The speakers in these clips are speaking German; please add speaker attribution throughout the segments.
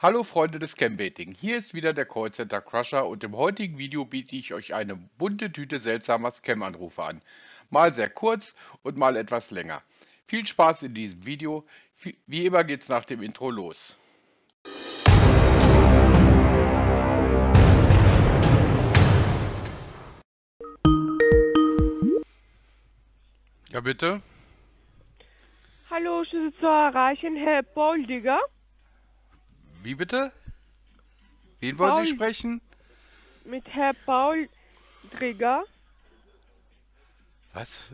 Speaker 1: Hallo Freunde des Cambaiting, hier ist wieder der Callcenter Crusher und im heutigen Video biete ich euch eine bunte Tüte seltsamer Scam-Anrufe an. Mal sehr kurz und mal etwas länger. Viel Spaß in diesem Video. Wie immer geht's nach dem Intro los. Ja bitte?
Speaker 2: Hallo, ich bin zu erreichen, Herr Boldiger.
Speaker 1: Wie bitte? Wen wollen. Sie sprechen?
Speaker 2: Mit Herr Paul Trigger.
Speaker 1: Was?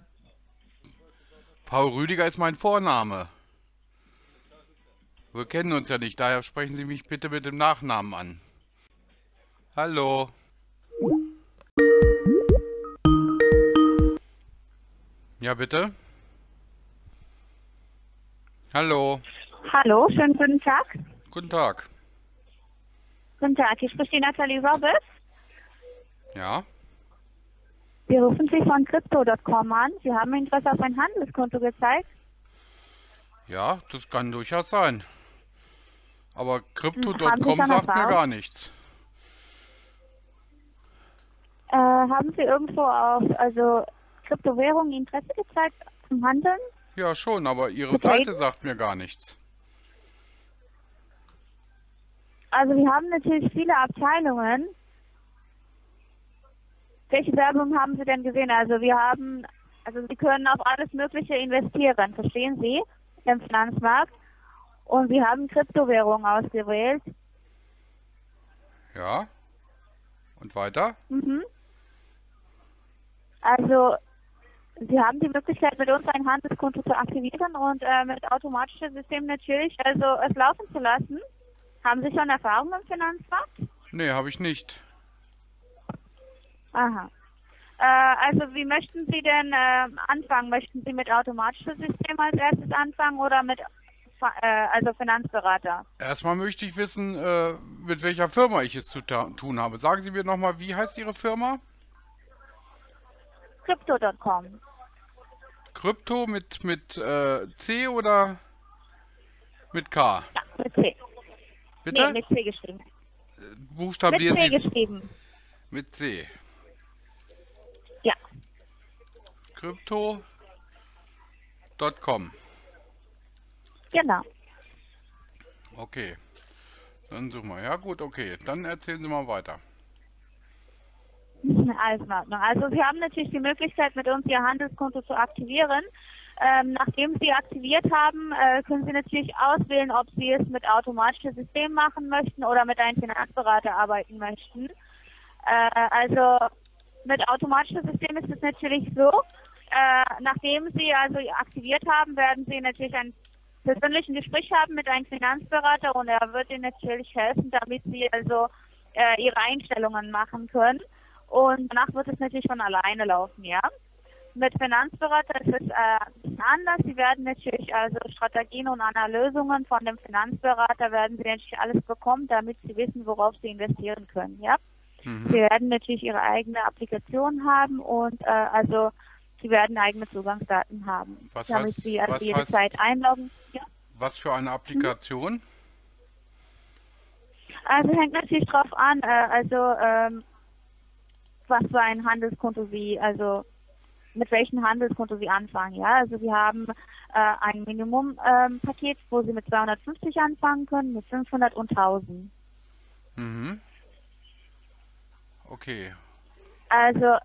Speaker 1: Paul Rüdiger ist mein Vorname. Wir kennen uns ja nicht, daher sprechen Sie mich bitte mit dem Nachnamen an. Hallo. Ja, bitte? Hallo.
Speaker 3: Hallo, schönen guten Tag.
Speaker 1: Guten Tag.
Speaker 3: Guten Tag, hier spricht die Nathalie Roberts.
Speaker 1: Ja?
Speaker 3: Wir rufen Sie von Crypto.com an. Sie haben Interesse auf ein Handelskonto gezeigt.
Speaker 1: Ja, das kann durchaus sein. Aber Crypto.com sagt mir gar nichts.
Speaker 3: Äh, haben Sie irgendwo auf also Kryptowährungen Interesse gezeigt zum Handeln?
Speaker 1: Ja, schon, aber Ihre. Seite sagt mir gar nichts.
Speaker 3: Also wir haben natürlich viele Abteilungen. Welche Werbung haben Sie denn gesehen? Also wir haben, also Sie können auf alles Mögliche investieren, verstehen Sie, im Finanzmarkt. Und wir haben Kryptowährungen ausgewählt.
Speaker 1: Ja? Und weiter?
Speaker 3: Mhm. Also, Sie haben die Möglichkeit, mit uns ein Handelskonto zu aktivieren und äh, mit automatischem System natürlich also es laufen zu lassen. Haben Sie schon Erfahrung im Finanzmarkt?
Speaker 1: Nee, habe ich nicht.
Speaker 3: Aha. Äh, also, wie möchten Sie denn äh, anfangen? Möchten Sie mit automatischem System als erstes anfangen oder mit äh, also Finanzberater?
Speaker 1: Erstmal möchte ich wissen, äh, mit welcher Firma ich es zu tun habe. Sagen Sie mir nochmal, wie heißt Ihre Firma?
Speaker 3: Crypto.com.
Speaker 1: Krypto mit, mit äh, C oder mit K?
Speaker 3: Ja, mit C.
Speaker 1: Bitte?
Speaker 3: Nee, mit C geschrieben. Mit
Speaker 1: Buchstabieren
Speaker 3: C
Speaker 1: Sie es
Speaker 3: geschrieben.
Speaker 1: mit C.
Speaker 3: Ja.
Speaker 1: Krypto.com.
Speaker 3: Genau.
Speaker 1: Okay. Dann suchen wir. Ja gut, okay. Dann erzählen Sie mal weiter.
Speaker 3: Alles in Ordnung. Also Sie haben natürlich die Möglichkeit, mit uns Ihr Handelskonto zu aktivieren. Ähm, nachdem Sie aktiviert haben, äh, können Sie natürlich auswählen, ob Sie es mit automatischem System machen möchten oder mit einem Finanzberater arbeiten möchten. Äh, also mit automatischem System ist es natürlich so, äh, nachdem Sie also aktiviert haben, werden Sie natürlich ein persönlichen Gespräch haben mit einem Finanzberater und er wird Ihnen natürlich helfen, damit Sie also äh, Ihre Einstellungen machen können. Und danach wird es natürlich von alleine laufen, ja. Mit Finanzberater ist es äh, anders. Sie werden natürlich also Strategien und Analysungen von dem Finanzberater werden Sie natürlich alles bekommen, damit Sie wissen, worauf Sie investieren können, ja.
Speaker 1: Mhm.
Speaker 3: Sie werden natürlich Ihre eigene Applikation haben und äh, also Sie werden eigene Zugangsdaten haben,
Speaker 1: Was
Speaker 3: damit
Speaker 1: heißt-
Speaker 3: Sie also jede
Speaker 1: heißt-
Speaker 3: Zeit einloggen. Ja.
Speaker 1: Was für eine Applikation?
Speaker 3: Also hängt natürlich drauf an, äh, also ähm, was für ein Handelskonto Sie, also mit welchem Handelskonto Sie anfangen, ja. Also wir haben äh, ein Minimum-Paket, wo Sie mit 250 anfangen können, mit 500 und 1000.
Speaker 1: Mhm. Okay.
Speaker 3: Also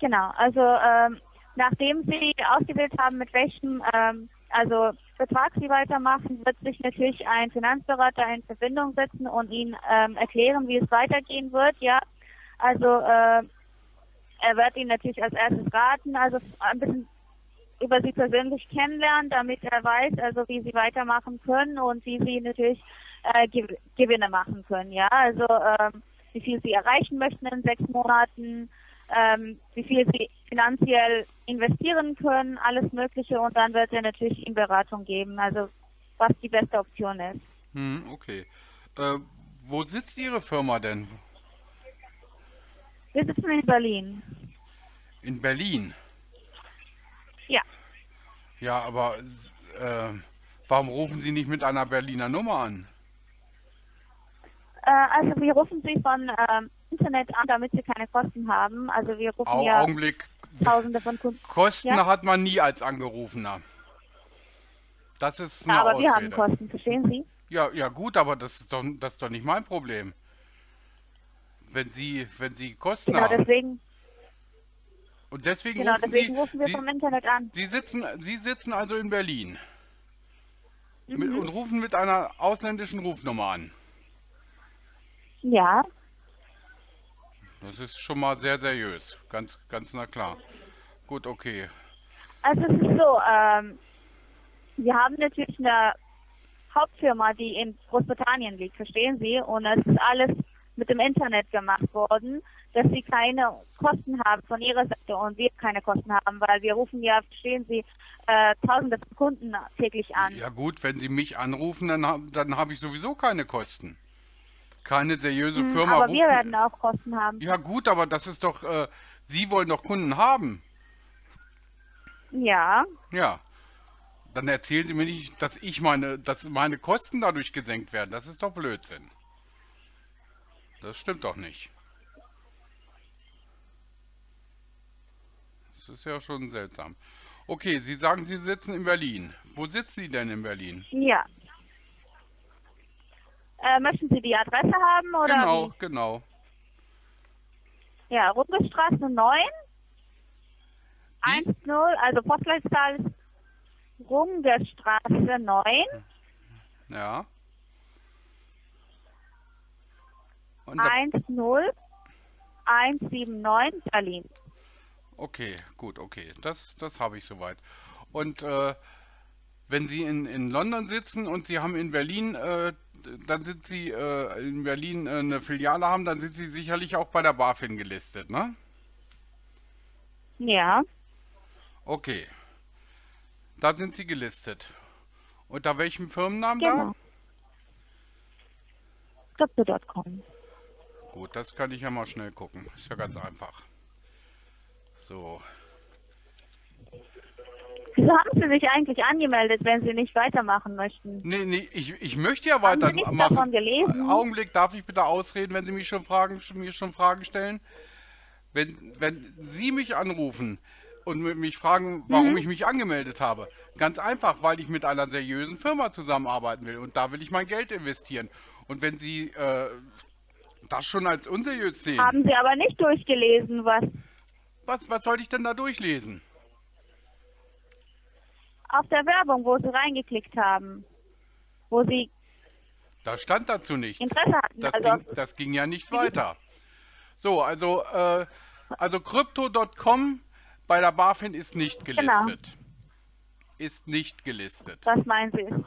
Speaker 3: genau, also ähm, nachdem Sie ausgewählt haben, mit welchem ähm, also Betrag Sie weitermachen, wird sich natürlich ein Finanzberater in Verbindung setzen und Ihnen ähm, erklären, wie es weitergehen wird, ja. Also äh, er wird Ihnen natürlich als erstes raten, also ein bisschen über Sie persönlich kennenlernen, damit er weiß, also wie Sie weitermachen können und wie Sie natürlich äh, Gew Gewinne machen können, ja. Also ähm, wie viel Sie erreichen möchten in sechs Monaten, ähm, wie viel Sie finanziell investieren können, alles Mögliche und dann wird er natürlich Ihnen Beratung geben, also was die beste Option ist.
Speaker 1: Hm, okay. Äh, wo sitzt Ihre Firma denn?
Speaker 3: Wir sitzen in Berlin.
Speaker 1: In Berlin.
Speaker 3: Ja.
Speaker 1: Ja, aber äh, warum rufen Sie nicht mit einer Berliner Nummer an?
Speaker 3: Äh, also wir rufen Sie von ähm, Internet an, damit Sie keine Kosten haben. Also wir rufen
Speaker 1: Au
Speaker 3: ja
Speaker 1: Augenblick.
Speaker 3: Tausende von Kunden.
Speaker 1: Kosten
Speaker 3: Ja?
Speaker 1: hat man nie als Angerufener. Das ist eine
Speaker 3: Ja, aber wir haben
Speaker 1: Ausrede.
Speaker 3: Kosten, verstehen Sie?
Speaker 1: Ja, ja gut, aber das ist doch, das ist doch nicht mein Problem. Wenn Sie, wenn Sie Kosten
Speaker 3: Genau
Speaker 1: haben.
Speaker 3: deswegen,
Speaker 1: Und deswegen
Speaker 3: genau
Speaker 1: rufen
Speaker 3: deswegen
Speaker 1: Sie,
Speaker 3: rufen wir
Speaker 1: Sie,
Speaker 3: vom Internet an.
Speaker 1: Sie sitzen, Sie sitzen also in Berlin mit,
Speaker 3: Mhm.
Speaker 1: und rufen mit einer ausländischen Rufnummer an.
Speaker 3: Ja,
Speaker 1: Das ist schon mal sehr seriös, ganz, ganz na klar. Gut, okay.
Speaker 3: also es ist so, ähm, wir haben natürlich eine Hauptfirma, die in Großbritannien liegt, verstehen Sie? Und es ist alles mit dem Internet gemacht worden, dass Sie keine Kosten haben von Ihrer Seite und wir keine Kosten haben, weil wir rufen ja, verstehen Sie, äh, tausende von Kunden täglich an.
Speaker 1: Ja gut, wenn Sie mich anrufen, dann, hab- dann habe ich sowieso keine Kosten. Keine seriöse
Speaker 3: Hm,
Speaker 1: Firma
Speaker 3: aber
Speaker 1: ruft.
Speaker 3: wir werden auch Kosten haben.
Speaker 1: ja gut, aber das ist doch, äh, Sie wollen doch Kunden haben.
Speaker 3: Ja,
Speaker 1: Ja. Dann erzählen Sie mir nicht, dass ich meine, dass meine Kosten dadurch gesenkt werden. Das ist doch Blödsinn. Das stimmt doch nicht. Das ist ja schon seltsam. Okay, Sie sagen, Sie sitzen in Berlin. Wo sitzen Sie denn in Berlin?
Speaker 3: ja. Äh, möchten Sie die Adresse haben oder
Speaker 1: Genau,
Speaker 3: wie?
Speaker 1: genau.
Speaker 3: Ja, Rungestraße 9, 10, also Postleitzahl ist Rungestraße 9,
Speaker 1: Ja. Und da,
Speaker 3: 10179 Berlin.
Speaker 1: okay, gut, okay. Das, das habe ich soweit. Und äh, wenn Sie in, in London sitzen und Sie haben in Berlin, äh, dann sind Sie äh, in Berlin äh, eine Filiale haben, dann sind Sie sicherlich auch bei der BaFin gelistet, ne?
Speaker 3: Ja,
Speaker 1: Okay. Da sind Sie gelistet. Unter welchem Firmennamen
Speaker 3: genau.
Speaker 1: Da? Gut, das kann ich ja mal schnell gucken. Ist ja ganz einfach. So.
Speaker 3: Wieso haben Sie sich eigentlich angemeldet, wenn Sie nicht weitermachen möchten?
Speaker 1: Nee, nee, ich, ich möchte ja
Speaker 3: Haben Sie nichts
Speaker 1: weitermachen.
Speaker 3: davon gelesen?
Speaker 1: Augenblick, darf ich bitte ausreden, wenn Sie mich schon Fragen, mir schon Fragen stellen? Wenn, wenn Sie mich anrufen und mi- mich fragen, warum
Speaker 3: Mhm.
Speaker 1: ich mich angemeldet habe, ganz einfach, weil ich mit einer seriösen Firma zusammenarbeiten will und da will ich mein Geld investieren. Und wenn Sie äh, das schon als unseriös sehen,
Speaker 3: Haben Sie aber nicht durchgelesen, was
Speaker 1: was, was soll ich denn da durchlesen?
Speaker 3: auf der Werbung, wo Sie reingeklickt haben, wo Sie
Speaker 1: Da stand dazu nichts.
Speaker 3: Interesse hatten.
Speaker 1: Das,
Speaker 3: also,
Speaker 1: ging, das ging ja nicht weiter. So, also, äh, also Crypto.com bei der BaFin ist nicht
Speaker 3: Genau.
Speaker 1: gelistet. Ist nicht gelistet.
Speaker 3: was meinen Sie?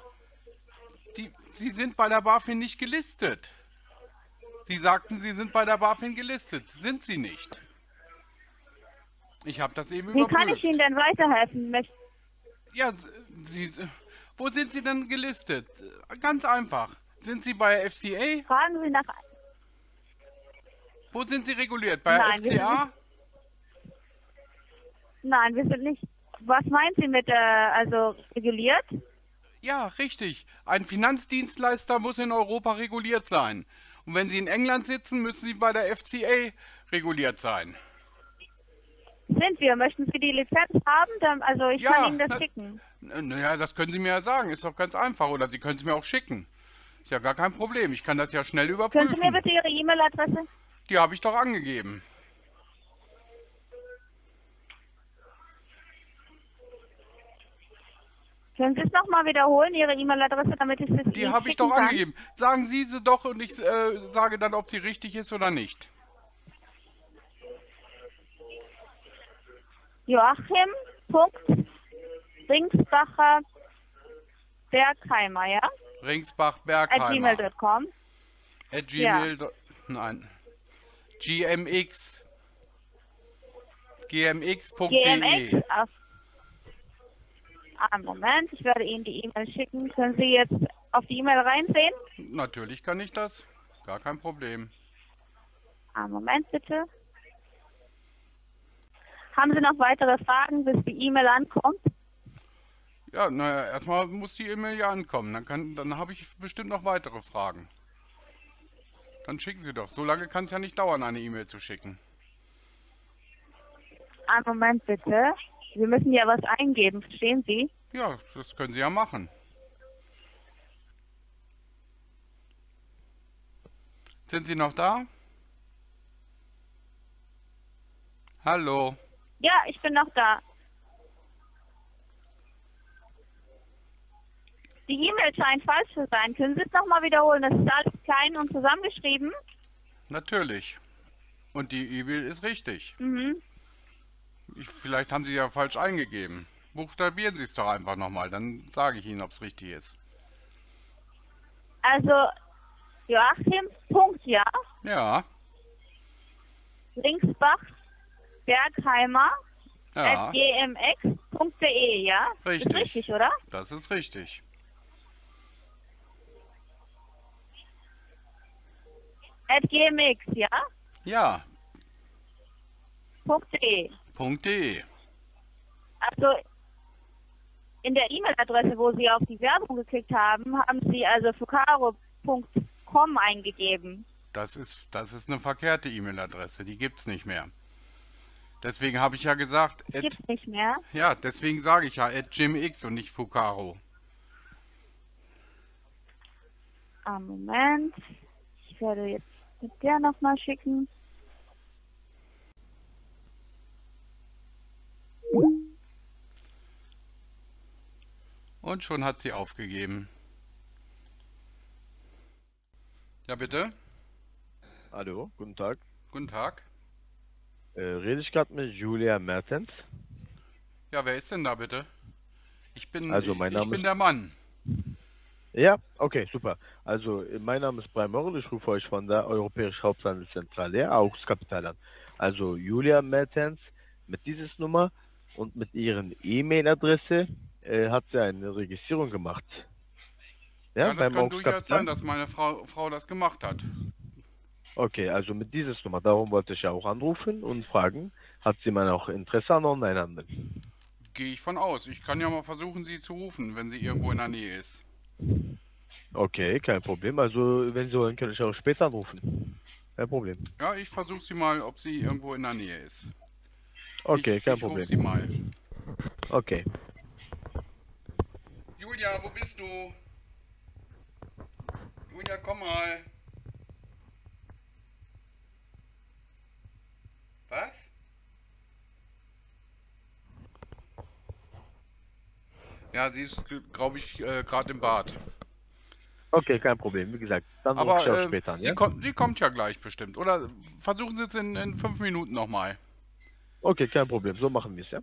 Speaker 1: Die, Sie sind bei der BaFin nicht gelistet. Sie sagten, Sie sind bei der BaFin gelistet. Sind Sie nicht. Ich habe das eben
Speaker 3: Wie
Speaker 1: überprüft.
Speaker 3: kann ich Ihnen denn weiterhelfen?
Speaker 1: Ja, Sie, wo sind Sie denn gelistet? Ganz einfach. Sind Sie bei FCA?
Speaker 3: Fragen Sie nach.
Speaker 1: Wo sind Sie reguliert? Bei
Speaker 3: Nein,
Speaker 1: FCA?
Speaker 3: Nein, wir sind nicht. Was meinen Sie mit, äh, also reguliert?
Speaker 1: Ja, richtig. Ein Finanzdienstleister muss in Europa reguliert sein. Und wenn Sie in England sitzen, müssen Sie bei der FCA reguliert sein.
Speaker 3: Sind wir. Möchten Sie die Lizenz haben? Dann, also ich
Speaker 1: Ja,
Speaker 3: kann Ihnen das
Speaker 1: na-
Speaker 3: schicken.
Speaker 1: Naja, das können Sie mir ja sagen. Ist doch ganz einfach. Oder Sie können es mir auch schicken. Ist ja gar kein Problem. Ich kann das ja schnell
Speaker 3: Können Sie
Speaker 1: überprüfen.
Speaker 3: mir bitte Ihre E-Mail-Adresse?
Speaker 1: Die habe ich doch angegeben.
Speaker 3: Können Sie es nochmal wiederholen, Ihre E-Mail-Adresse, damit ich es
Speaker 1: Die habe ich doch
Speaker 3: kann?
Speaker 1: angegeben. Sagen Sie sie doch und ich äh, sage dann, ob sie richtig ist oder nicht.
Speaker 3: Joachim. Punkt Ringsbacher Bergheimer, ja?
Speaker 1: Ringsbach
Speaker 3: At
Speaker 1: Bergheimer.
Speaker 3: gmail.com.
Speaker 1: At
Speaker 3: Ja.
Speaker 1: gmail. do- Nein. GMX. gmx.de.
Speaker 3: GMX auf. Ah, Moment, ich werde Ihnen die E-Mail schicken. Können Sie jetzt auf die E-Mail reinsehen?
Speaker 1: Natürlich kann ich das. Gar kein Problem.
Speaker 3: Ah, Moment bitte. Haben Sie noch weitere Fragen, bis die E-Mail ankommt?
Speaker 1: Ja, naja, erstmal muss die E-Mail ja ankommen. Dann, kann- dann habe ich bestimmt noch weitere Fragen. Dann schicken Sie doch. So lange kann es ja nicht dauern, eine E-Mail zu schicken.
Speaker 3: Einen Moment bitte. Sie müssen ja was eingeben, verstehen Sie?
Speaker 1: Ja, das können Sie ja machen. Sind Sie noch da? Hallo.
Speaker 3: Ja, ich bin noch da. Die E-Mail scheint falsch zu sein. Können Sie es nochmal wiederholen? Das ist alles klein und zusammengeschrieben.
Speaker 1: Natürlich. Und die E-Mail ist richtig.
Speaker 3: Mhm.
Speaker 1: Ich, vielleicht haben Sie ja falsch eingegeben. Buchstabieren Sie es doch einfach nochmal, dann sage ich Ihnen, ob es richtig ist.
Speaker 3: Also Joachim. Punkt, ja.
Speaker 1: Ja,
Speaker 3: Linksbach Bergheimer
Speaker 1: ja,
Speaker 3: gmx.de, ja?
Speaker 1: Richtig.
Speaker 3: Ist richtig, oder?
Speaker 1: das ist richtig.
Speaker 3: At gmx, ja?
Speaker 1: Ja,
Speaker 3: .de.
Speaker 1: .de.
Speaker 3: Also in der E-Mail-Adresse, wo Sie auf die Werbung geklickt haben, haben Sie also fucaro.com eingegeben.
Speaker 1: Das ist, das ist eine verkehrte E-Mail-Adresse, die gibt's nicht mehr. Deswegen habe ich ja gesagt, at,
Speaker 3: Gibt's nicht mehr.
Speaker 1: ja, deswegen sage ich ja at JimX und nicht Fucaro.
Speaker 3: Ah, Moment. Ich werde jetzt mit der nochmal schicken.
Speaker 1: Und schon hat sie aufgegeben. Ja, bitte.
Speaker 4: Hallo, guten Tag.
Speaker 1: Guten Tag.
Speaker 4: Äh, rede ich gerade mit Julia Mertens?
Speaker 1: Ja, wer ist denn da bitte? Ich bin,
Speaker 4: Also, mein
Speaker 1: ich
Speaker 4: Name
Speaker 1: bin
Speaker 4: ist-
Speaker 1: der Mann.
Speaker 4: Ja, okay, super. Also, äh, mein Name ist Brian Morrell, ich rufe euch von der Europäischen Haupthandelszentrale Augustkapital an. Also, Julia Mertens mit dieses Nummer und mit ihren E-Mail-Adresse äh, hat sie eine Registrierung gemacht. Ja,
Speaker 1: Ja, das kann durchaus
Speaker 4: Augustkapital?
Speaker 1: sein, dass meine Frau, Frau das gemacht hat.
Speaker 4: Okay, also mit dieses Nummer, darum wollte ich ja auch anrufen und fragen, hat sie mal auch Interesse an Onlinehandel?
Speaker 1: Gehe ich von aus. Ich kann ja mal versuchen, sie zu rufen, wenn sie irgendwo in der Nähe ist.
Speaker 4: Okay, kein Problem. Also, wenn Sie wollen, kann ich auch später anrufen. Kein Problem.
Speaker 1: Ja, ich versuche sie mal, ob sie irgendwo in der Nähe ist.
Speaker 4: Okay,
Speaker 1: ich,
Speaker 4: kein
Speaker 1: ich
Speaker 4: Problem.
Speaker 1: sie mal.
Speaker 4: Okay.
Speaker 1: Julia, wo bist du? Julia, komm mal. Was? Ja, sie ist, glaube ich, äh, gerade im Bad.
Speaker 4: Okay, kein Problem. Wie gesagt, dann
Speaker 1: Aber
Speaker 4: ich auch
Speaker 1: äh,
Speaker 4: später an,
Speaker 1: sie,
Speaker 4: ja?
Speaker 1: kommt, sie kommt ja gleich bestimmt. Oder versuchen Sie es in, in fünf Minuten nochmal.
Speaker 4: Okay, kein Problem. So machen wir es, ja?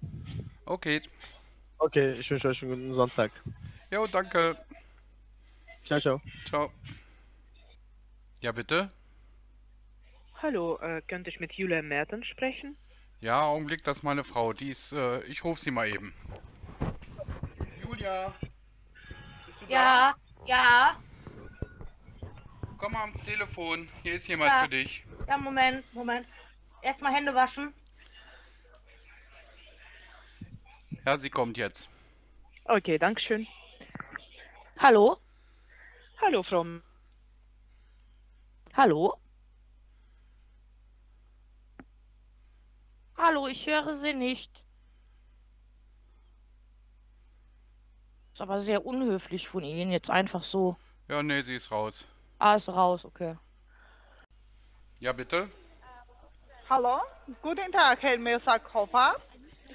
Speaker 1: Okay.
Speaker 4: Okay, ich wünsche euch einen guten Sonntag.
Speaker 1: Jo, danke.
Speaker 4: Ciao, ciao.
Speaker 1: Ciao. Ja, bitte?
Speaker 2: Hallo, äh, könnte ich mit Julia Mertens sprechen?
Speaker 1: Ja, Augenblick, das ist meine Frau. Die ist, äh, ich rufe sie mal eben. Julia. Bist du
Speaker 5: Ja, ja,
Speaker 1: da? Komm mal ans Telefon. Hier ist jemand
Speaker 5: Ja.
Speaker 1: für dich.
Speaker 5: ja, Moment, Moment. Erstmal Hände waschen.
Speaker 1: Ja, sie kommt jetzt.
Speaker 2: Okay, danke schön.
Speaker 5: Hallo?
Speaker 2: Hallo, Frau. M-
Speaker 5: Hallo? Hallo, ich höre Sie nicht. Ist aber sehr unhöflich von Ihnen, jetzt einfach so.
Speaker 1: Ja, nee, sie ist raus.
Speaker 5: Ah, ist raus, okay.
Speaker 1: Ja, bitte?
Speaker 6: Hallo, guten Tag, Herr Mesakova.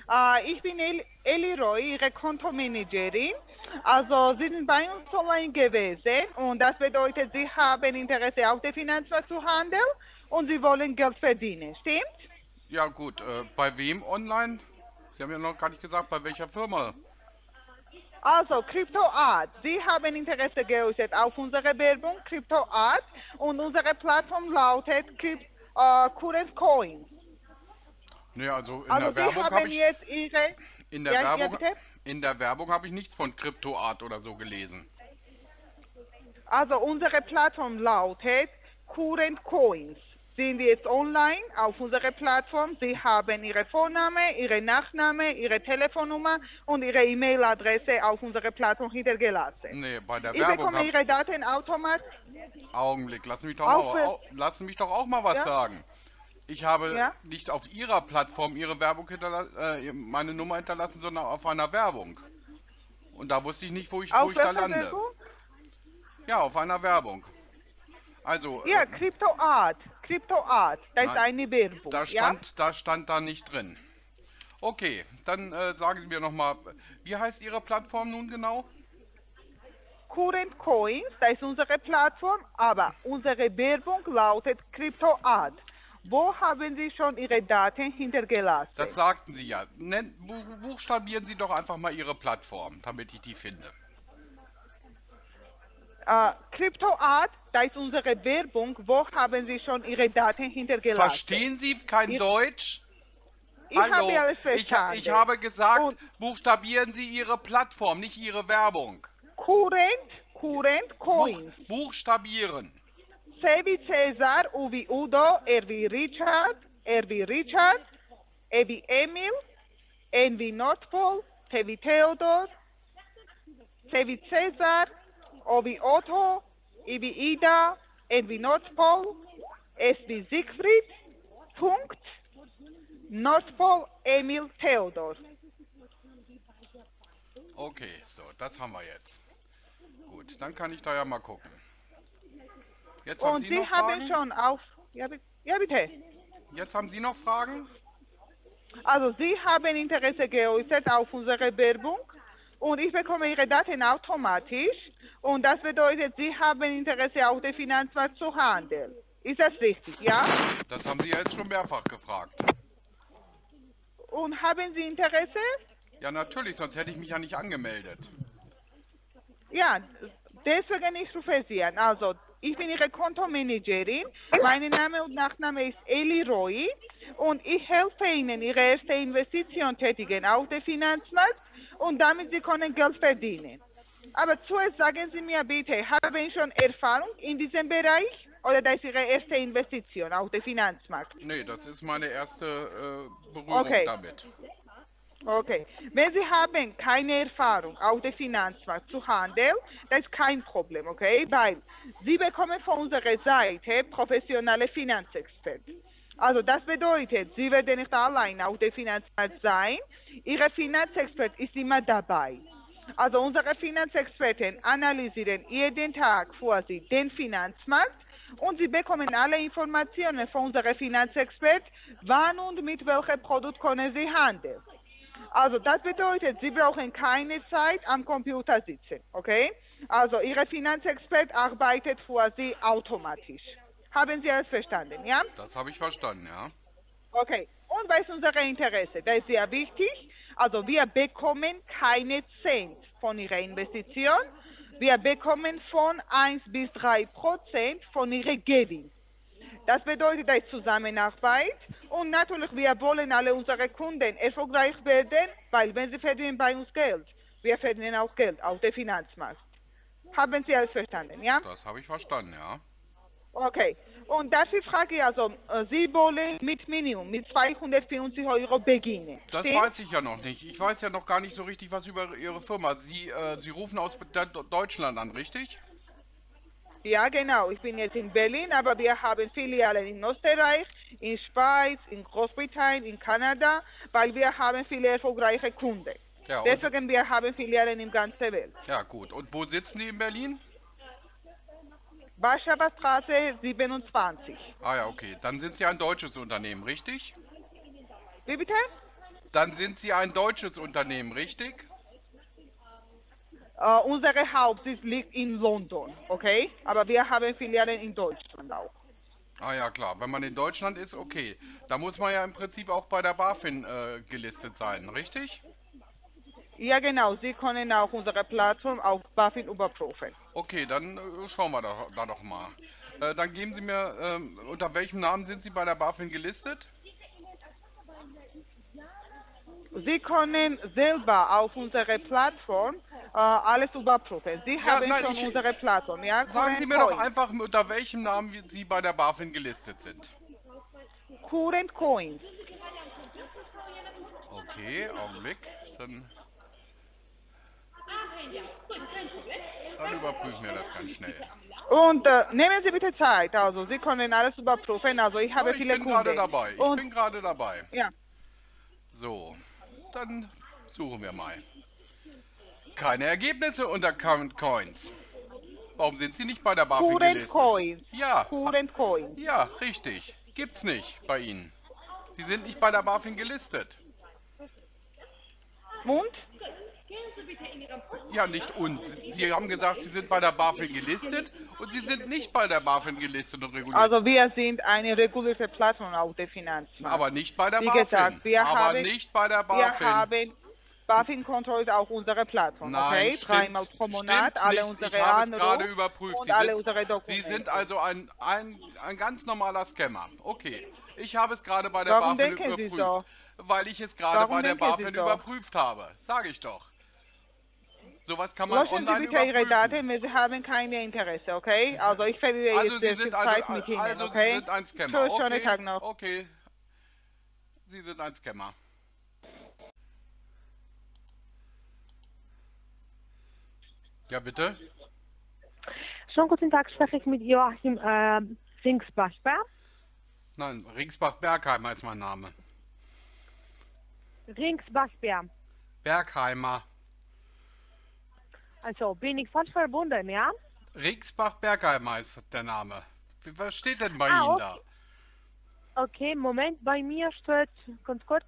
Speaker 6: Äh, ich bin El Eli Roy, Ihre Kontomanagerin. Also, Sie sind bei uns online gewesen und das bedeutet, Sie haben Interesse auf der Finanzmarkt zu handeln und Sie wollen Geld verdienen, stimmt?
Speaker 1: Ja, gut. Äh, bei wem online? Sie haben ja noch gar nicht gesagt, bei welcher Firma.
Speaker 6: Also, CryptoArt. Sie haben Interesse geäußert auf unsere Werbung CryptoArt und unsere Plattform lautet Crypt, äh, Current Coins.
Speaker 1: Nee, also in
Speaker 6: Also,
Speaker 1: der
Speaker 6: Sie
Speaker 1: Werbung
Speaker 6: haben
Speaker 1: habe ich
Speaker 6: jetzt Ihre...
Speaker 1: in der
Speaker 6: Ja, ja,
Speaker 1: Werbung
Speaker 6: bitte?
Speaker 1: In der Werbung habe ich nichts von Kryptoart oder so gelesen.
Speaker 6: Also unsere Plattform lautet Current Coins. sind jetzt online auf unserer Plattform. Sie haben Ihre Vorname, Ihre Nachname, Ihre Telefonnummer und Ihre E-Mail-Adresse auf unserer Plattform hintergelassen.
Speaker 1: Nee, bei der
Speaker 6: Ich
Speaker 1: Werbung.
Speaker 6: bekomme
Speaker 1: Hab,
Speaker 6: Ihre Daten automatisch.
Speaker 1: Augenblick, lassen mich doch
Speaker 6: Auf-
Speaker 1: mal, au, lassen mich doch auch mal was
Speaker 6: Ja?
Speaker 1: sagen. Ich habe
Speaker 6: Ja?
Speaker 1: nicht auf Ihrer Plattform Ihre Werbung äh, meine Nummer hinterlassen, sondern auf einer Werbung. Und da wusste ich nicht, wo ich, wo
Speaker 6: Auf
Speaker 1: ich da lande.
Speaker 6: Werbung?
Speaker 1: Ja, auf einer Werbung. Also,
Speaker 6: Ja,
Speaker 1: äh,
Speaker 6: Crypto Art. Crypto Art. Das ist eine Werbung.
Speaker 1: da
Speaker 6: ja?
Speaker 1: stand, da stand da nicht drin. Okay, dann äh, sagen Sie mir nochmal, wie heißt Ihre Plattform nun genau?
Speaker 6: Current Coins, das ist unsere Plattform, aber unsere Werbung lautet Crypto Art. Wo haben Sie schon Ihre Daten hintergelassen?
Speaker 1: Das sagten Sie ja. Nenn, bu- buchstabieren Sie doch einfach mal Ihre Plattform, damit ich die finde.
Speaker 6: Äh, Crypto Art, das ist unsere Werbung. Wo haben Sie schon Ihre Daten hintergelassen?
Speaker 1: Verstehen Sie kein
Speaker 6: Ich-
Speaker 1: Deutsch?
Speaker 6: Ich habe alles
Speaker 1: ich,
Speaker 6: verstanden.
Speaker 1: ich habe gesagt,
Speaker 6: Und-
Speaker 1: buchstabieren Sie Ihre Plattform, nicht Ihre Werbung.
Speaker 6: Current, Current
Speaker 1: Buch,
Speaker 6: Coins.
Speaker 1: buchstabieren.
Speaker 6: C wie Cäsar, U Udo, R wie Richard, R wie Richard, E wie Emil, N wie Nordpol, T wie Theodor, C wie Cäsar, O wie Otto, I wie Ida, N wie Nordpol, S wie Siegfried, Punkt, Nordpol, Emil, Theodor.
Speaker 1: Okay, so, das haben wir jetzt. Gut, dann kann ich da ja mal gucken. Jetzt haben
Speaker 6: Und
Speaker 1: Sie noch
Speaker 6: haben
Speaker 1: Fragen?
Speaker 6: schon auf... Ja, bi- ja, bitte.
Speaker 1: Jetzt haben Sie noch Fragen?
Speaker 6: Also Sie haben Interesse geäußert auf unsere Werbung und ich bekomme Ihre Daten automatisch und das bedeutet, Sie haben Interesse auf dem Finanzmarkt zu handeln. Ist das richtig, ja?
Speaker 1: Das haben Sie jetzt schon mehrfach gefragt.
Speaker 6: Und haben Sie Interesse?
Speaker 1: Ja, natürlich, sonst hätte ich mich ja nicht angemeldet.
Speaker 6: Ja, deswegen ich rufe Sie an. Also, ich bin Ihre Kontomanagerin. Mein Name und Nachname ist Eli Roy und ich helfe Ihnen, Ihre erste Investition tätigen auf dem Finanzmarkt und damit Sie können Geld verdienen. Aber zuerst sagen Sie mir bitte, haben Sie schon Erfahrung in diesem Bereich oder das ist Ihre erste Investition auf dem Finanzmarkt?
Speaker 1: Nee, das ist meine erste äh, Berührung
Speaker 6: Okay.
Speaker 1: damit.
Speaker 6: Okay. Wenn Sie haben keine Erfahrung auf dem Finanzmarkt zu handeln, das ist kein Problem, okay? Weil Sie bekommen von unserer Seite professionelle Finanzexperten. Also das bedeutet, Sie werden nicht allein auf dem Finanzmarkt sein. Ihre Finanzexpert ist immer dabei. Also unsere Finanzexperten analysieren jeden Tag vor Sie den Finanzmarkt und Sie bekommen alle Informationen von unserem Finanzexpert, wann und mit welchem Produkt können Sie handeln. Also das bedeutet, Sie brauchen keine Zeit am Computer sitzen, okay? Also Ihre Finanzexpert arbeitet für Sie automatisch. Haben Sie alles verstanden, ja?
Speaker 1: Das habe ich verstanden, ja.
Speaker 6: Okay. Und was ist unser Interesse? Das ist sehr wichtig. Also wir bekommen keine Cent von Ihrer Investition. Wir bekommen von 1 bis 3 Prozent von Ihrem Gewinn. Das bedeutet, das ist Zusammenarbeit und natürlich, wir wollen alle unsere Kunden erfolgreich werden, weil wenn sie verdienen bei uns Geld, wir verdienen auch Geld auf dem Finanzmarkt. Haben Sie alles verstanden, ja?
Speaker 1: Das habe ich verstanden, ja.
Speaker 6: Okay. Und dafür frage ich also, äh, Sie wollen mit Minimum, mit 250 Euro beginnen.
Speaker 1: Das
Speaker 6: Stimmt?
Speaker 1: weiß ich ja noch nicht. Ich weiß ja noch gar nicht so richtig was über Ihre Firma. Sie, äh, Sie rufen aus De- Deutschland an, richtig?
Speaker 6: Ja, genau. Ich bin jetzt in Berlin, aber wir haben Filialen in Österreich, in Schweiz, in Großbritannien, in Kanada, weil wir haben viele erfolgreiche Kunden.
Speaker 1: Ja, und,
Speaker 6: Deswegen wir haben Filialen in ganzer Welt.
Speaker 1: ja gut. Und wo sitzen die in Berlin?
Speaker 6: Warschauer Straße 27.
Speaker 1: Ah ja, okay. Dann sind Sie ein deutsches Unternehmen, richtig?
Speaker 6: Wie bitte?
Speaker 1: Dann sind Sie ein deutsches Unternehmen, richtig?
Speaker 6: Äh, unsere Hauptsitz liegt in London, okay? Aber wir haben Filialen in Deutschland auch.
Speaker 1: Ah ja, klar. Wenn man in Deutschland ist, okay. Da muss man ja im Prinzip auch bei der BaFin äh, gelistet sein, richtig?
Speaker 6: Ja, genau. Sie können auch unsere Plattform auf BaFin überprüfen.
Speaker 1: Okay, dann äh, schauen wir da, da doch mal. Äh, dann geben Sie mir, ähm, unter welchem Namen sind Sie bei der BaFin gelistet?
Speaker 6: Sie können selber auf unserer Plattform äh, alles überprüfen. Sie haben
Speaker 1: nein,
Speaker 6: schon
Speaker 1: ich-
Speaker 6: unsere Plattform, ja?
Speaker 1: Sagen Sie mir doch
Speaker 6: Coin.
Speaker 1: einfach, unter welchem Namen Sie bei der BaFin gelistet sind.
Speaker 6: Current Coins.
Speaker 1: Okay, Augenblick. Dann, dann überprüfen wir das ganz schnell.
Speaker 6: Und äh, nehmen Sie bitte Zeit. Also Sie können alles überprüfen. Also ich habe
Speaker 1: Oh, ich
Speaker 6: viele
Speaker 1: bin gerade
Speaker 6: Kunden.
Speaker 1: dabei. Ich
Speaker 6: Und
Speaker 1: bin gerade dabei.
Speaker 6: ja,
Speaker 1: So, dann suchen wir mal. Keine Ergebnisse unter Current Coins. Warum sind Sie nicht bei der BaFin
Speaker 6: Current
Speaker 1: gelistet?
Speaker 6: Coins.
Speaker 1: Ja,
Speaker 6: Current Coins.
Speaker 1: ja, richtig. Gibt's nicht bei Ihnen. Sie sind nicht bei der BaFin gelistet.
Speaker 6: Und?
Speaker 1: Ja, nicht und. Sie haben gesagt, Sie sind bei der BaFin gelistet und Sie sind nicht bei der BaFin gelistet und reguliert.
Speaker 6: Also wir sind eine regulierte Plattform auf der Finanzmarkt.
Speaker 1: aber nicht bei der
Speaker 6: Wie
Speaker 1: BaFin.
Speaker 6: gesagt, wir
Speaker 1: aber
Speaker 6: haben-
Speaker 1: nicht bei der
Speaker 6: wir
Speaker 1: BaFin.
Speaker 6: haben BaFin-Konto ist auch unsere Plattform,
Speaker 1: Nein,
Speaker 6: okay?
Speaker 1: stimmt,
Speaker 6: Dreimal pro Monat, alle
Speaker 1: nicht.
Speaker 6: unsere
Speaker 1: Ich habe es gerade überprüft. Sie sind- Sie sind also ein, ein, ein ganz normaler Scammer. Okay. Ich habe es gerade bei der
Speaker 6: Warum
Speaker 1: BaFin
Speaker 6: denken Sie
Speaker 1: überprüft.
Speaker 6: so?
Speaker 1: Weil ich es gerade bei der BaFin
Speaker 6: so?
Speaker 1: überprüft habe. Sage ich doch. Sowas kann man
Speaker 6: Sie
Speaker 1: online
Speaker 6: bitte Ihre. Daten, wir haben keine Interesse, okay? Also ich verliere
Speaker 1: Also
Speaker 6: jetzt
Speaker 1: Sie sind
Speaker 6: Zeit
Speaker 1: also,
Speaker 6: mit Ihnen,
Speaker 1: also
Speaker 6: okay?
Speaker 1: Sie sind ein Scammer.
Speaker 6: Tschüss, schönen
Speaker 1: Okay.
Speaker 6: Tag noch.
Speaker 1: Okay. Sie sind ein Scammer. Ja, bitte?
Speaker 2: Schönen guten Tag, spreche ich mit Joachim äh, Ringsbachberg.
Speaker 1: Nein, Ringsbach-Bergheimer ist mein Name.
Speaker 2: Ringsbachberg.
Speaker 1: Bergheimer.
Speaker 2: Also bin ich falsch verbunden, ja?
Speaker 1: Ringsbach-Bergheimer ist der Name. Was steht denn bei
Speaker 2: Ah,
Speaker 1: Ihnen
Speaker 2: okay.
Speaker 1: da?
Speaker 2: Okay, Moment, bei mir steht, ganz kurz,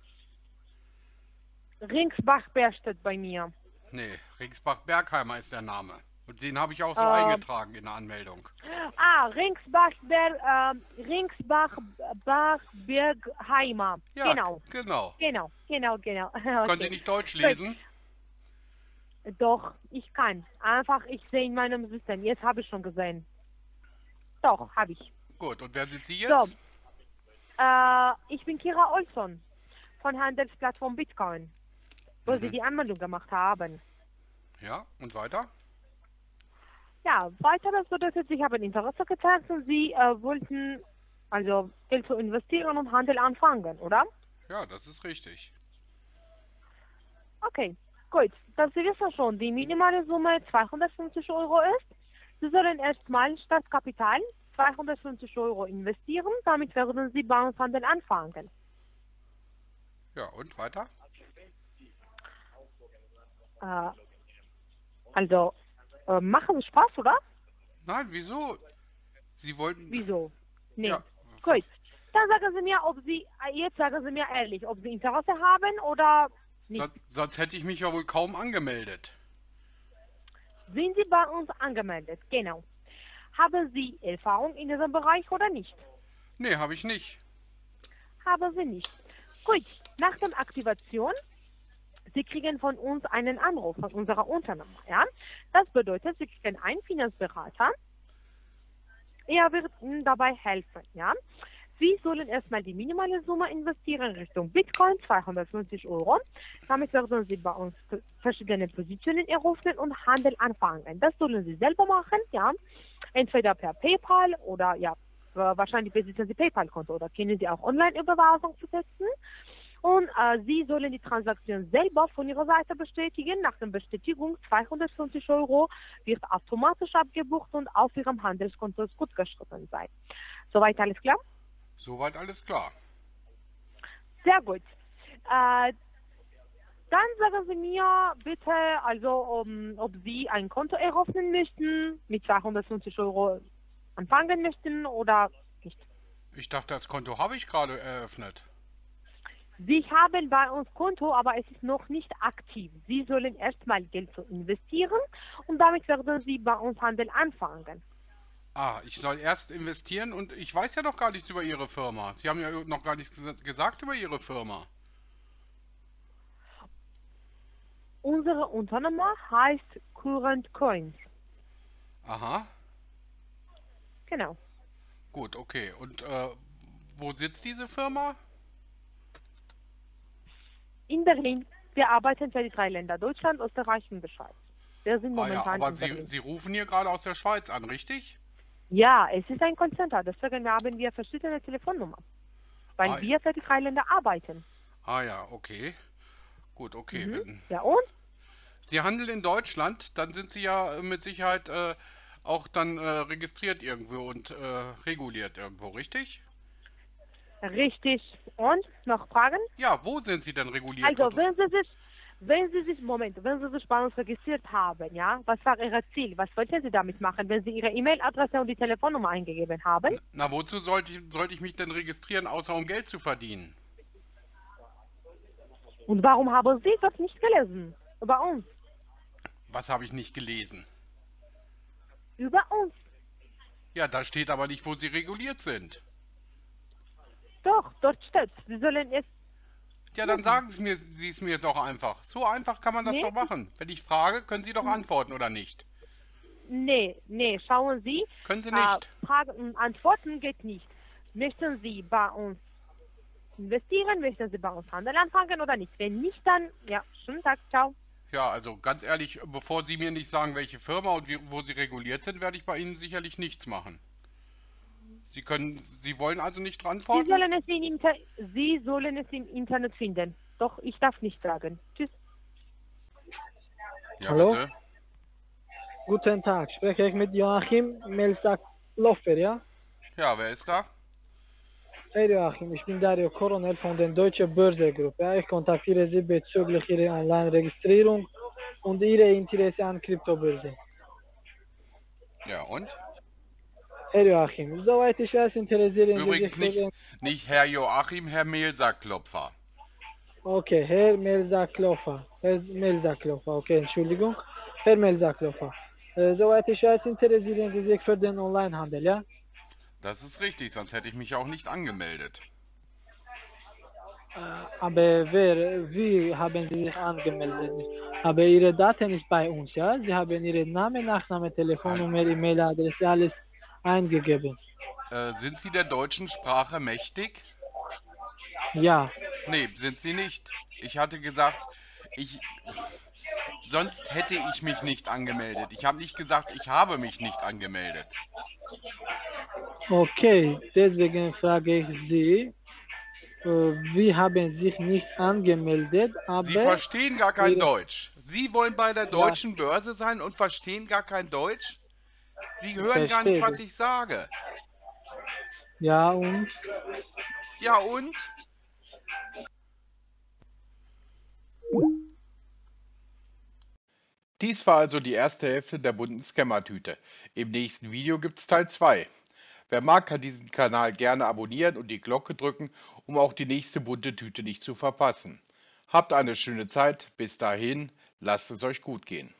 Speaker 2: Ringsbachberg steht bei mir.
Speaker 1: Nee, Ringsbach-Bergheimer ist der Name. Und den habe ich auch so
Speaker 2: Ähm.
Speaker 1: eingetragen in der Anmeldung.
Speaker 2: Ah, Ringsbachberg, ähm, Ringsbachbergheimer.
Speaker 1: Ja,
Speaker 2: Genau,
Speaker 1: genau.
Speaker 2: genau, genau, genau.
Speaker 1: Können
Speaker 2: Okay.
Speaker 1: Sie nicht Deutsch
Speaker 2: Gut. Doch, ich kann. Einfach, ich sehe in meinem System. Jetzt habe ich schon gesehen. Doch, habe ich.
Speaker 1: Gut, und wer sind Sie
Speaker 2: So,
Speaker 1: jetzt?
Speaker 2: äh, ich bin Kira Olson von Handelsplattform Bitcoin, wo
Speaker 1: Mhm.
Speaker 2: Sie die Anmeldung gemacht haben.
Speaker 1: Ja, und weiter?
Speaker 2: Ja, weiteres bedeutet, Sie haben Interesse gezeigt und Sie äh, wollten also Geld zu investieren und Handel anfangen, oder?
Speaker 1: Ja, das ist richtig.
Speaker 2: Okay, gut. Sie wissen schon, die minimale Summe 250 Euro ist. Sie sollen erstmal Startkapital 250 Euro investieren, damit werden Sie bei uns Handel anfangen.
Speaker 1: Ja, und weiter?
Speaker 2: Äh, also, äh, machen es Spaß, oder?
Speaker 1: Nein, wieso? Sie wollten...
Speaker 2: Wieso? Nee.
Speaker 1: Ja,
Speaker 2: Gut. Dann sagen Sie mir, ob Sie, äh, jetzt sagen Sie mir ehrlich, ob Sie Interesse haben oder nicht.
Speaker 1: Sonst, sonst hätte ich mich ja wohl kaum angemeldet.
Speaker 2: Sind Sie bei uns angemeldet? Genau. Haben Sie Erfahrung in diesem Bereich oder nicht?
Speaker 1: Nee, habe ich nicht.
Speaker 2: Haben Sie nicht. Gut, nach der Aktivation, Sie kriegen von uns einen Anruf von unserer Unternehmer. Ja? Das bedeutet, Sie kriegen einen Finanzberater. Er wird Ihnen dabei helfen. Ja? Sie sollen erstmal die minimale Summe investieren Richtung Bitcoin, 250 Euro. Damit werden Sie bei uns verschiedene Positionen eröffnen und Handel anfangen. Das sollen Sie selber machen, ja. Entweder per PayPal oder ja, wahrscheinlich besitzen Sie PayPal-Konto oder können Sie auch Online-Überweisung setzen. Und äh, Sie sollen die Transaktion selber von Ihrer Seite bestätigen. Nach der Bestätigung 250 Euro wird automatisch abgebucht und auf Ihrem Handelskonto gut geschrieben sein. Soweit alles klar?
Speaker 1: Soweit alles klar.
Speaker 2: Sehr gut. Äh, dann sagen Sie mir bitte, also um, ob Sie ein Konto eröffnen möchten, mit 250 Euro anfangen möchten oder nicht.
Speaker 1: Ich dachte, das Konto habe ich gerade eröffnet.
Speaker 2: Sie haben bei uns Konto, aber es ist noch nicht aktiv. Sie sollen erstmal Geld zu investieren und damit werden Sie bei uns Handel anfangen.
Speaker 1: Ah, ich soll erst investieren und ich weiß ja noch gar nichts über Ihre Firma. Sie haben ja noch gar nichts gesa- gesagt über Ihre Firma.
Speaker 2: Unsere Unternehmer heißt Current Coins.
Speaker 1: Aha,
Speaker 2: Genau.
Speaker 1: gut, okay. Und äh, wo sitzt diese Firma?
Speaker 2: In Berlin. Wir arbeiten für die drei Länder Deutschland, Österreich und die Schweiz. Wir sind
Speaker 1: Ah ja,
Speaker 2: momentan
Speaker 1: aber
Speaker 2: in
Speaker 1: Sie,
Speaker 2: Berlin.
Speaker 1: Sie rufen hier gerade aus der Schweiz an, richtig?
Speaker 2: Ja, es ist ein Callcenter, deswegen haben wir verschiedene Telefonnummern. weil
Speaker 1: Ah,
Speaker 2: wir für die Thailänder arbeiten.
Speaker 1: Ah ja, okay. Gut, okay.
Speaker 2: Mhm. Ja und?
Speaker 1: Sie handeln in Deutschland, dann sind Sie ja äh, mit Sicherheit äh, auch dann äh, registriert irgendwo und äh, reguliert irgendwo, richtig?
Speaker 2: Richtig. Und? Noch Fragen?
Speaker 1: Ja, wo sind Sie denn reguliert?
Speaker 2: Also, wenn Sie sich, wenn Sie sich, Moment, wenn Sie sich bei uns registriert haben, ja, was war Ihr Ziel? Was wollten Sie damit machen, wenn Sie Ihre E-Mail-Adresse und die Telefonnummer eingegeben haben?
Speaker 1: Na, wozu sollte ich, sollte ich mich denn registrieren, außer um Geld zu verdienen?
Speaker 2: Und warum haben Sie das nicht gelesen? Über uns.
Speaker 1: Was habe ich nicht gelesen?
Speaker 2: Über uns.
Speaker 1: Ja, da steht aber nicht, wo Sie reguliert sind.
Speaker 2: Doch, dort steht. Sie sollen es.
Speaker 1: Ja, dann sagen Sie mir, Sie es mir doch einfach. So einfach kann man das
Speaker 2: Nee.
Speaker 1: doch machen. Wenn ich frage, können Sie doch antworten oder nicht?
Speaker 2: Nee, nee, schauen Sie.
Speaker 1: Können Sie
Speaker 2: Äh,
Speaker 1: nicht.
Speaker 2: Fragen und Antworten geht nicht. Möchten Sie bei uns investieren? Möchten Sie bei uns Handel anfangen oder nicht? Wenn nicht, dann, ja, schönen Tag, ciao.
Speaker 1: Ja, also ganz ehrlich, bevor Sie mir nicht sagen, welche Firma und wie, wo Sie reguliert sind, werde ich bei Ihnen sicherlich nichts machen. Sie können, Sie wollen also nicht
Speaker 2: Sie
Speaker 1: antworten?
Speaker 2: sollen, es im Inter Sie sollen es im Internet finden. Doch, ich darf nicht sagen. Tschüss.
Speaker 1: Ja,
Speaker 7: Hallo?
Speaker 1: bitte.
Speaker 7: Guten Tag, spreche ich mit Joachim Melsak-Loffer, ja?
Speaker 1: Ja, wer ist da?
Speaker 7: Hey Joachim, ich bin Dario Coronel von der Deutsche Börse Group. Ja, ich kontaktiere Sie bezüglich Ihrer Online-Registrierung und Ihre Interesse an Kryptobörse.
Speaker 1: Ja, und?
Speaker 7: Hey Joachim, soweit ich weiß, interessieren Sie sich
Speaker 1: nicht,
Speaker 7: für den...
Speaker 1: nicht Herr Joachim, Herr Mehlsackklopfer.
Speaker 7: Okay, Herr Melsak-Loffer. Herr Melsak-Loffer, okay, Entschuldigung. Herr Melsak-Loffer. Äh, soweit ich weiß, interessieren Sie sich für den Onlinehandel, ja?
Speaker 1: Das ist richtig, sonst hätte ich mich auch nicht angemeldet.
Speaker 7: Aber wer, wie haben Sie sich angemeldet? Aber Ihre Daten ist bei uns, ja? Sie haben Ihren Namen, Nachname, Telefonnummer, E-Mail-Adresse, alles eingegeben.
Speaker 1: Äh, sind Sie der deutschen Sprache mächtig?
Speaker 7: Ja,
Speaker 1: Nee, sind Sie nicht. Ich hatte gesagt, ich. Sonst hätte ich mich nicht angemeldet. Ich habe nicht gesagt, ich habe mich nicht angemeldet.
Speaker 7: okay. Deswegen frage ich Sie, äh, wie haben sich nicht angemeldet, aber...
Speaker 1: Sie verstehen gar kein Deutsch. Sie wollen bei der deutschen Börse sein und verstehen gar kein Deutsch? Sie hören gar nicht, was ich sage.
Speaker 7: ja, und?
Speaker 1: Ja und?
Speaker 8: Dies war also die erste Hälfte der bunten Scammer-Tüte. Im nächsten Video gibt's Teil 2. Wer mag, kann diesen Kanal gerne abonnieren und die Glocke drücken, um auch die nächste bunte Tüte nicht zu verpassen. Habt eine schöne Zeit, bis dahin, lasst es euch gut gehen.